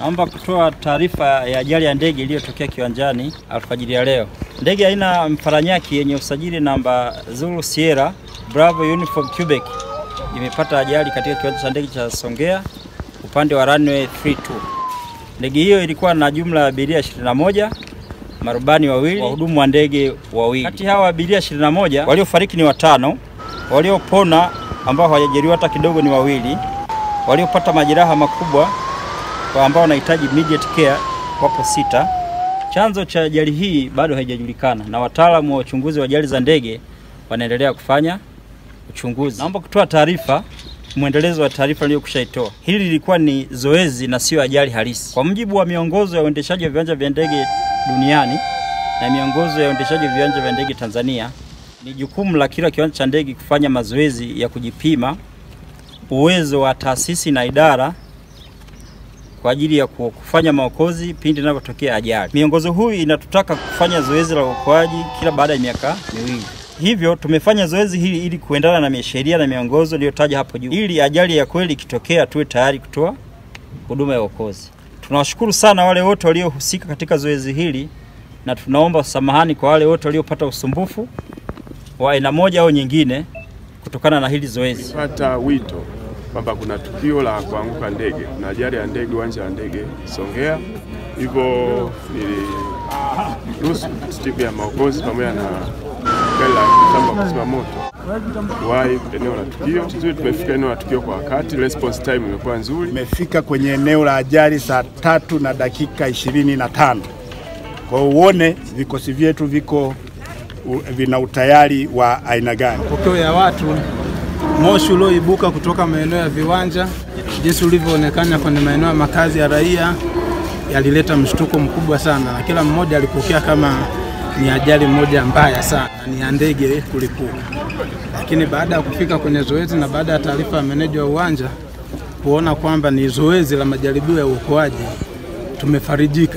Naomba kutoa taarifa ya ajali ya ndege iliyotokea kiwanjani alfajiri ya leo. Ndege aina ya mfaranyaki yenye usajili namba Zulu Sierra Bravo Uniform Quebec imepata ajali katika kiwanja cha ndege cha Songea upande wa runway 32. Ndege hiyo ilikuwa na jumla ya abiria 21, marubani wawili, wahudumu wa ndege wawili. Kati hawa abiria 21 waliofariki ni watano, waliopona ambao hawajajeruhiwa hata kidogo ni wawili, waliopata majeraha makubwa kwa ambao wanahitaji immediate care wapo sita. Chanzo cha ajali hii bado haijajulikana na wataalamu wa uchunguzi wa ajali za ndege wanaendelea kufanya uchunguzi. Naomba kutoa taarifa mwendelezo wa taarifa niliyokushaitoa. Hili lilikuwa ni zoezi na sio ajali halisi. Kwa mujibu wa miongozo ya uendeshaji wa viwanja vya ndege duniani na miongozo ya uendeshaji wa viwanja vya ndege Tanzania, ni jukumu la kila kiwanja cha ndege kufanya mazoezi ya kujipima uwezo wa taasisi na idara kwa ajili ya kufanya maokozi pindi inapotokea ajali. Miongozo huu inatutaka kufanya zoezi la uokoaji kila baada ya miaka miwili. Hivyo tumefanya zoezi hili ili kuendana na sheria na miongozo iliyotaja hapo juu, ili ajali ya kweli ikitokea tuwe tayari kutoa huduma ya uokozi. Tunawashukuru sana wale wote waliohusika katika zoezi hili na tunaomba samahani kwa wale wote waliopata usumbufu wa aina moja au nyingine kutokana na hili zoezi. Pata wito kwamba kuna tukio la kuanguka ndege, kuna ajali ya ndege uwanja wa ndege Songea, hivyo niliruhusu timu ya maokozi pamoja na gari la mitambo kuzima moto kuwahi eneo la tukio. Vizuri, tumefika eneo la tukio kwa wakati, response time imekuwa nzuri. Tumefika kwenye eneo la ajali saa tatu na dakika ishirini na tano. Kwa hiyo uone vikosi vyetu viko vina utayari wa aina gani. Mapokeo ya watu, moshi ulioibuka kutoka maeneo ya viwanja, jinsi ulivyoonekana kwenye maeneo ya makazi ya raia, yalileta mshtuko mkubwa sana, na kila mmoja alipokea kama ni ajali moja mbaya sana, ni ya ndege kulipuka. Lakini baada ya kufika kwenye zoezi na baada ya taarifa ya meneja wa uwanja kuona kwamba ni zoezi la majaribio ya uokoaji, tumefarijika.